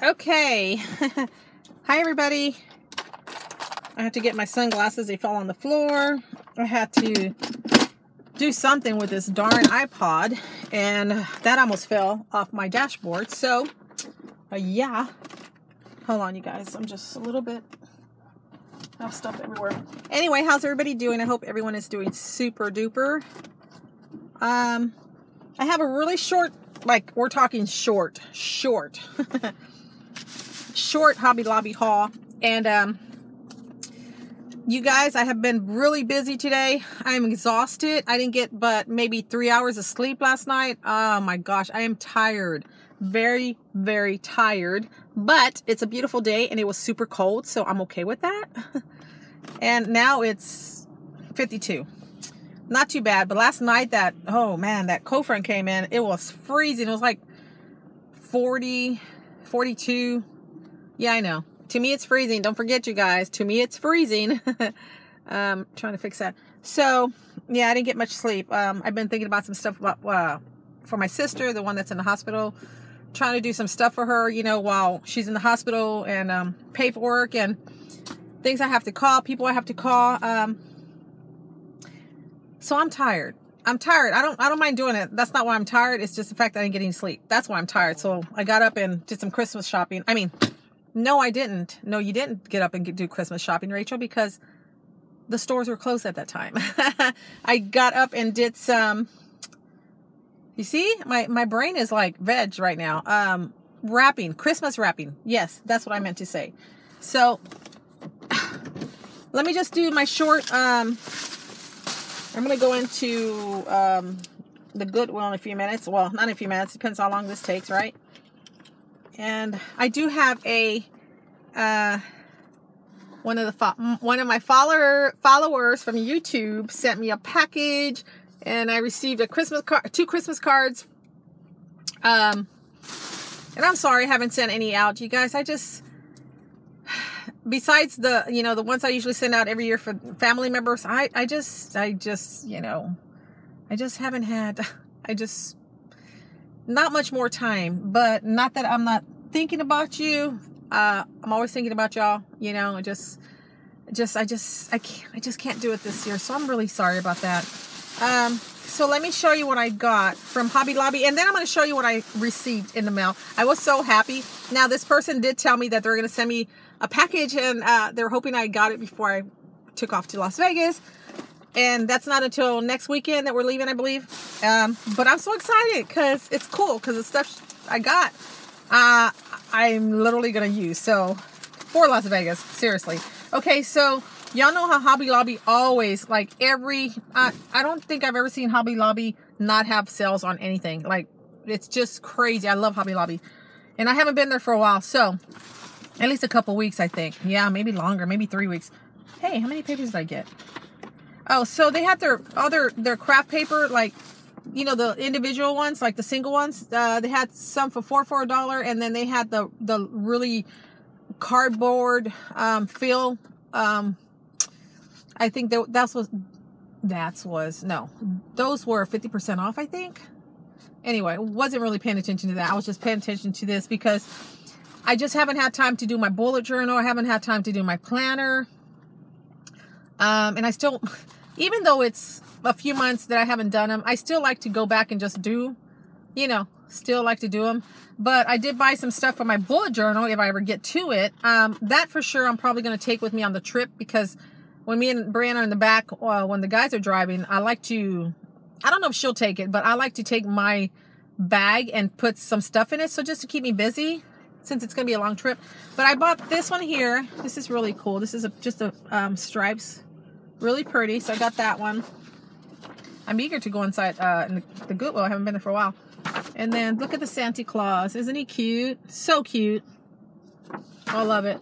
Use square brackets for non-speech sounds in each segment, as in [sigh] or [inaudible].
Okay. [laughs] Hi, everybody. I had to get my sunglasses. They fell on the floor. I had to do something with this darn iPod, and that almost fell off my dashboard. So, uh, yeah. Hold on, you guys. I'm just a little bit... I have stuff everywhere. Anyway, how's everybody doing? I hope everyone is doing super duper. Um, I have a really short, like, we're talking short, short. [laughs] short Hobby Lobby haul. And um, you guys, I have been really busy today. I'm exhausted. I didn't get but maybe three hours of sleep last night. Oh my gosh, I am tired. Very, very tired. But it's a beautiful day and it was super cold, so I'm okay with that. [laughs] and now it's 52. Not too bad, but last night that, oh man, that cold front came in. It was freezing. It was like 40, 42, yeah, I know. To me, it's freezing. Don't forget, you guys. To me, it's freezing. [laughs] um, trying to fix that. So, yeah, I didn't get much sleep. Um, I've been thinking about some stuff about uh, for my sister, the one that's in the hospital. Trying to do some stuff for her, you know, while she's in the hospital and um, paperwork and things I have to call, people I have to call. Um, so I'm tired. I'm tired. I don't I don't mind doing it. That's not why I'm tired. It's just the fact that I didn't get any sleep. That's why I'm tired. So I got up and did some Christmas shopping. I mean, no, I didn't. No, you didn't get up and do Christmas shopping, Rachel, because the stores were closed at that time. [laughs] I got up and did some. You see, my my brain is like veg right now. Um, wrapping, Christmas wrapping. Yes, that's what I meant to say. So, [sighs] let me just do my short. Um, I'm gonna go into um, the Goodwill in a few minutes. Well, not in a few minutes. Depends how long this takes, right? And I do have a uh, one of the one of my follower followers from YouTube sent me a package, and I received a Christmas card, two Christmas cards. Um, and I'm sorry I haven't sent any out, you guys. I just [sighs] besides the you know the ones I usually send out every year for family members, I I just I just you know I just haven't had [laughs] I just not much more time, but not that I'm not thinking about you. Uh, I'm always thinking about y'all, you know, just, just, I just, I can't, I just can't do it this year. So I'm really sorry about that. Um, so let me show you what I got from Hobby Lobby and then I'm going to show you what I received in the mail. I was so happy. Now this person did tell me that they're going to send me a package and uh, they're hoping I got it before I took off to Las Vegas and that's not until next weekend that we're leaving, I believe. Um, but I'm so excited because it's cool because the stuff I got, uh, I'm literally gonna use. So for Las Vegas, seriously. Okay, so y'all know how Hobby Lobby always like every. Uh, I don't think I've ever seen Hobby Lobby not have sales on anything. Like it's just crazy. I love Hobby Lobby, and I haven't been there for a while, so at least a couple weeks, I think. Yeah, maybe longer, maybe three weeks. Hey, how many papers did I get? Oh, so they had their other their craft paper, like you know the individual ones, like the single ones. Uh, they had some for four for a dollar, and then they had the the really cardboard um. Um, I think that that's was that's was no, those were fifty percent off. I think. Anyway, wasn't really paying attention to that. I was just paying attention to this because I just haven't had time to do my bullet journal. I haven't had time to do my planner. Um, and I still, even though it's a few months that I haven't done them, I still like to go back and just do, you know, still like to do them. But I did buy some stuff for my bullet journal if I ever get to it. Um, that for sure I'm probably going to take with me on the trip because when me and Brianna are in the back, uh, when the guys are driving, I like to, I don't know if she'll take it, but I like to take my bag and put some stuff in it. So just to keep me busy since it's going to be a long trip. But I bought this one here. This is really cool. This is a, just a um, stripes Really pretty. So I got that one. I'm eager to go inside uh, in the Goodwill. I haven't been there for a while. And then look at the Santa Claus. Isn't he cute? So cute. I love it.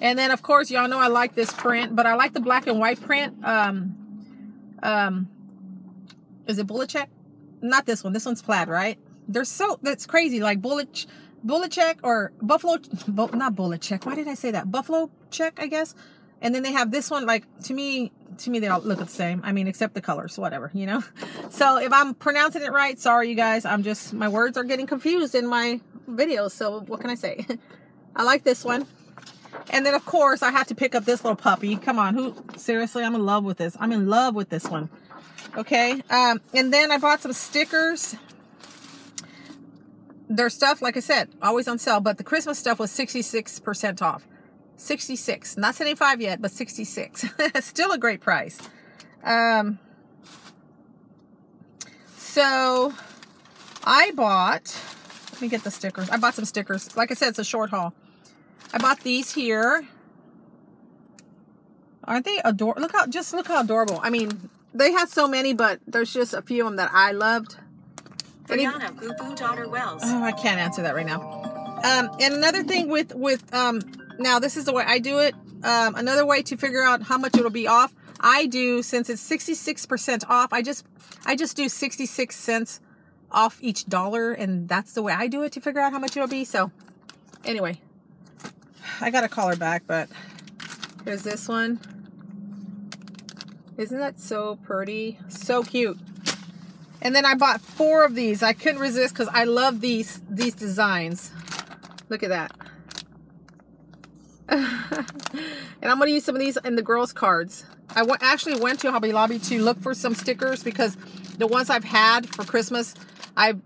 And then, of course, y'all know I like this print, but I like the black and white print. Um, um, is it bullet check? Not this one. This one's plaid, right? They're so, that's crazy. Like bullet, bullet check or buffalo, not bullet check. Why did I say that? Buffalo check, I guess. And then they have this one, like, to me, to me, they all look the same. I mean, except the colors, whatever, you know? [laughs] So if I'm pronouncing it right, sorry, you guys. I'm just, my words are getting confused in my videos. So what can I say? [laughs] I like this one. And then, of course, I had to pick up this little puppy. Come on, who? Seriously, I'm in love with this. I'm in love with this one. Okay. Um, and then I bought some stickers. Their stuff, like I said, always on sale. But the Christmas stuff was 66% off. 66. Not 75 yet, but 66. [laughs] Still a great price. Um, so I bought, let me get the stickers. I bought some stickers. Like I said, it's a short haul. I bought these here. Aren't they adorable? Look how, just look how adorable. I mean, they had so many, but there's just a few of them that I loved. Brianna Boo Boo Daughter Wells. Oh, I can't answer that right now. Um, and another thing with, with, um, now this is the way I do it. Um, another way to figure out how much it'll be off. I do, since it's 66% off, I just, I just do 66 cents off each dollar. And that's the way I do it to figure out how much it'll be. So anyway, I got to call her back, but here's this one. Isn't that so pretty? So cute. And then I bought four of these. I couldn't resist because I love these these designs. Look at that. [laughs] and I'm going to use some of these in the girls' cards. I actually went to Hobby Lobby to look for some stickers because the ones I've had for Christmas, I've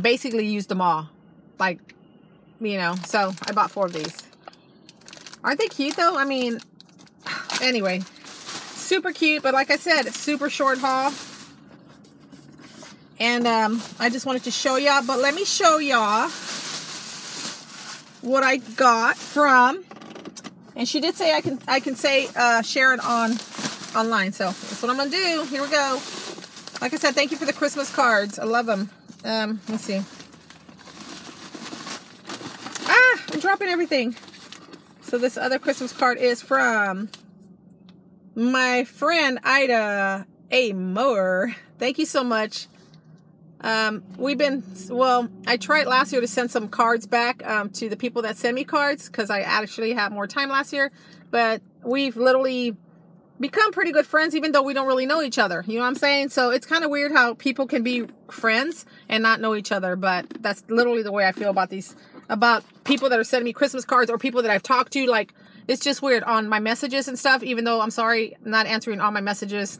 basically used them all. Like, you know, so I bought four of these. Aren't they cute though? I mean, [sighs] anyway, super cute, but like I said, super short haul. And um, I just wanted to show y'all, but let me show y'all what I got from, and she did say I can I can say uh, share it on online. So that's what I'm gonna do. Here we go. Like I said, thank you for the Christmas cards. I love them. Um, let's see. Ah, I'm dropping everything. So this other Christmas card is from my friend Ida A. Moore. Thank you so much. Um, we've been, well, I tried last year to send some cards back um, to the people that send me cards because I actually had more time last year. But we've literally become pretty good friends even though we don't really know each other. You know what I'm saying? So it's kind of weird how people can be friends and not know each other. But that's literally the way I feel about these, about people that are sending me Christmas cards or people that I've talked to. Like, it's just weird on my messages and stuff, even though I'm sorry, I'm not answering all my messages.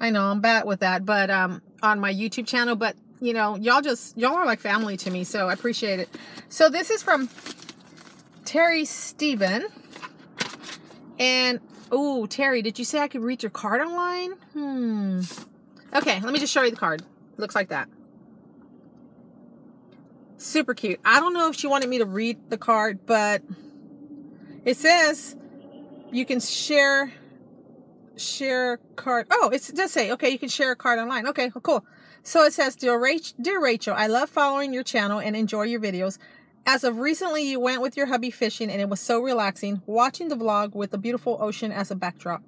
I know I'm bad with that, but um, on my YouTube channel, but you know, y'all just, y'all are like family to me, so I appreciate it. So this is from Terry Steven. And, oh, Terry, did you say I could read your card online? Hmm. Okay, let me just show you the card. Looks like that. Super cute. I don't know if she wanted me to read the card, but it says you can share share card. Oh, it does say, okay, you can share a card online. Okay, cool. So it says, Dear Rachel, Dear Rachel, I love following your channel and enjoy your videos. As of recently, you went with your hubby fishing and it was so relaxing watching the vlog with the beautiful ocean as a backdrop.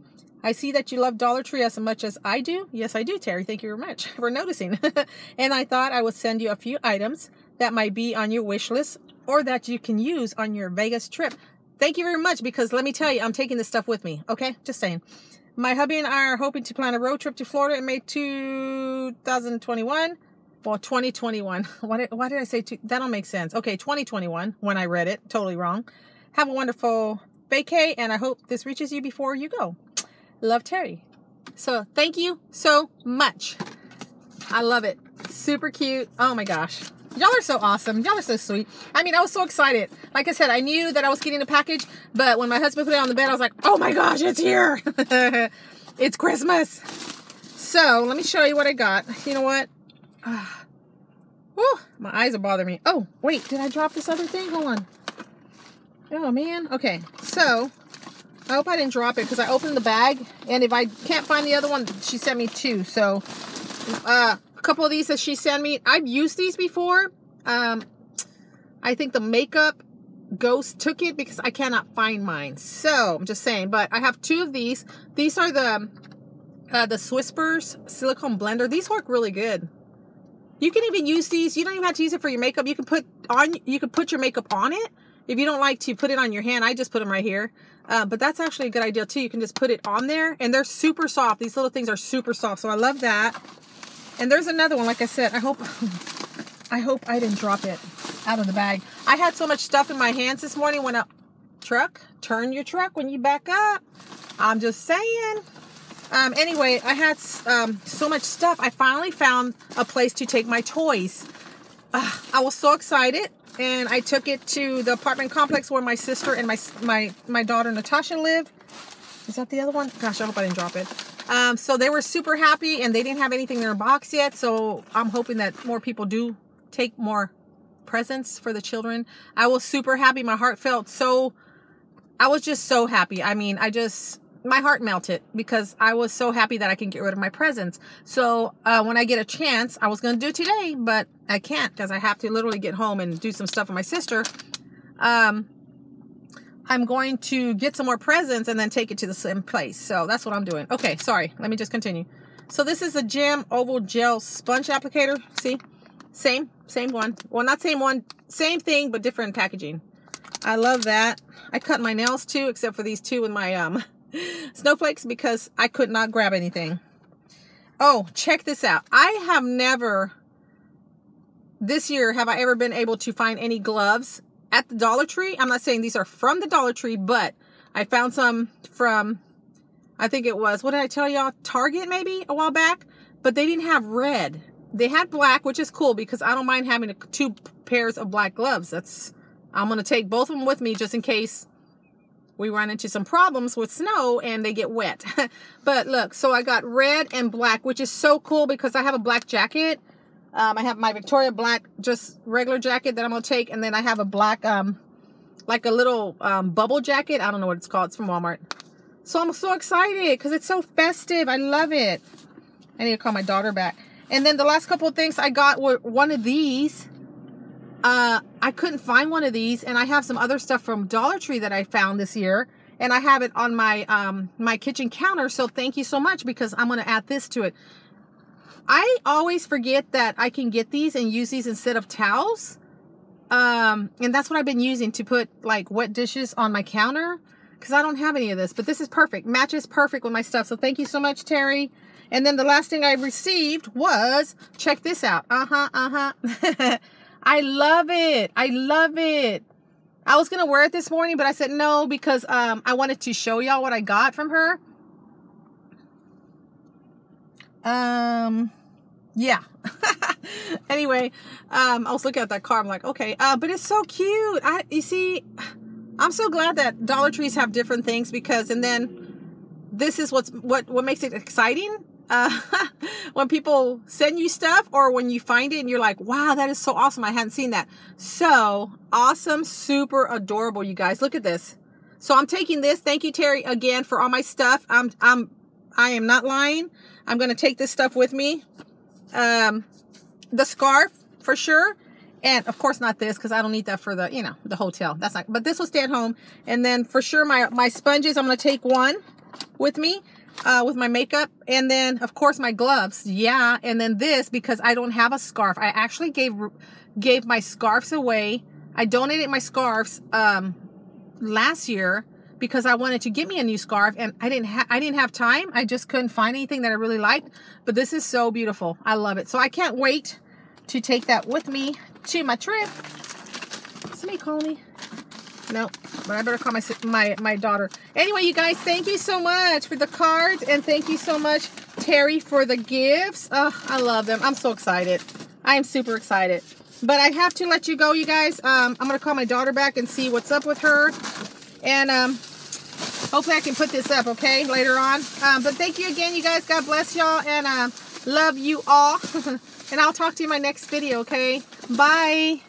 I see that you love Dollar Tree as much as I do. Yes, I do, Terry. Thank you very much [laughs] for noticing. [laughs] and I thought I would send you a few items that might be on your wish list or that you can use on your Vegas trip. Thank you very much because let me tell you, I'm taking this stuff with me. Okay, just saying. My hubby and I are hoping to plan a road trip to Florida in May 2021. Well, 2021. [laughs] Why did, why did I say two? That don't make sense. Okay, 2021 when I read it. Totally wrong. Have a wonderful vacay and I hope this reaches you before you go. Love, Terry. So thank you so much. I love it. Super cute. Oh my gosh. Y'all are so awesome. Y'all are so sweet. I mean, I was so excited. Like I said, I knew that I was getting a package, but when my husband put it on the bed, I was like, oh my gosh, it's here. [laughs] it's Christmas. So let me show you what I got. You know what? [sighs] Whew, my eyes are bothering me. Oh, wait, did I drop this other thing? Hold on. Oh man. Okay, so I hope I didn't drop it because I opened the bag, and if I can't find the other one, she sent me two. So, uh, couple of these that she sent me. I've used these before. Um, I think the makeup ghost took it because I cannot find mine. So I'm just saying, but I have two of these. These are the uh, the Swispers silicone blender. These work really good. You can even use these. You don't even have to use it for your makeup. You can put on you can put your makeup on it. If you don't like to put it on your hand, I just put them right here. Uh, but that's actually a good idea too. You can just put it on there and they're super soft. These little things are super soft. So I love that. And there's another one, like I said, I hope I hope I didn't drop it. out of the bag. I had so much stuff in my hands this morning when I truck, turn your truck when you back up. I'm just saying. Um, anyway, I had um, so much stuff. I finally found a place to take my toys. Uh, I was so excited, and I took it to the apartment complex where my sister and my my my daughter Natasha live. Is that the other one? Gosh, I hope I didn't drop it. Um, so they were super happy, and they didn't have anything in their box yet. So I'm hoping that more people do take more presents for the children. I was super happy. My heart felt so. I was just so happy. I mean, I just my heart melted because I was so happy that I can get rid of my presents. So uh, when I get a chance, I was going to do today, but I can't because I have to literally get home and do some stuff with my sister. Um, I'm going to get some more presents and then take it to the same place. So that's what I'm doing. Okay, sorry. Let me just continue. So this is a Jam Oval Gel Sponge Applicator. See? Same, same one. Well, not same one. Same thing, but different packaging. I love that. I cut my nails too, except for these two with my um [laughs] snowflakes because I could not grab anything. Oh, check this out. I have never, this year, have I ever been able to find any gloves at the Dollar Tree. I'm not saying these are from the Dollar Tree, but I found some from, I think it was, what did I tell y'all? Target maybe a while back, but they didn't have red. They had black, which is cool because I don't mind having two pairs of black gloves. That's, I'm going to take both of them with me just in case we run into some problems with snow and they get wet. [laughs] but look, so I got red and black, which is so cool because I have a black jacket. Um, I have my Victoria black, just regular jacket that I'm going to take. And then I have a black, um, like a little um, bubble jacket. I don't know what it's called. It's from Walmart. So I'm so excited because it's so festive. I love it. I need to call my daughter back. And then the last couple of things I got were one of these uh, I couldn't find one of these, and I have some other stuff from Dollar Tree that I found this year, and I have it on my um, my kitchen counter. So thank you so much because I'm going to add this to it. I always forget that I can get these and use these instead of towels. Um, and that's what I've been using to put like wet dishes on my counter because I don't have any of this. But this is perfect. Matches perfect with my stuff. So thank you so much, Terry. And then the last thing I received was, check this out. Uh-huh, uh-huh. [laughs] I love it. I love it. I was going to wear it this morning, but I said no because um, I wanted to show y'all what I got from her. Um, yeah. [laughs] anyway, um, I was looking at that car. I'm like, okay, uh, but it's so cute. I, you see, I'm so glad that Dollar Trees have different things because, and then this is what's, what, what makes it exciting uh, [laughs] when people send you stuff or when you find it and you're like, wow, that is so awesome. I hadn't seen that. So awesome, super adorable, you guys. Look at this. So I'm taking this. Thank you, Terry, again for all my stuff. I'm, I'm, I am not lying. I'm going to take this stuff with me. Um, the scarf for sure. And of course not this because I don't need that for the, you know, the hotel. That's not, but this will stay at home. And then for sure my, my sponges, I'm going to take one with me uh, with my makeup. And then, of course, my gloves. Yeah. And then this, because I don't have a scarf. I actually gave, gave my scarves away. I donated my scarves, um, last year because I wanted to get me a new scarf and I didn't have, I didn't have time. I just couldn't find anything that I really liked, but this is so beautiful. I love it. So I can't wait to take that with me to my trip. Somebody call me. No, but I better call my, my, my daughter. Anyway, you guys, thank you so much for the cards. And thank you so much, Terry, for the gifts. Oh, I love them. I'm so excited. I am super excited. But I have to let you go, you guys. Um, I'm going to call my daughter back and see what's up with her. And um, hopefully I can put this up, okay, later on. Um, but thank you again, you guys. God bless y'all. And um, love you all. [laughs] and I'll talk to you in my next video, okay? Bye.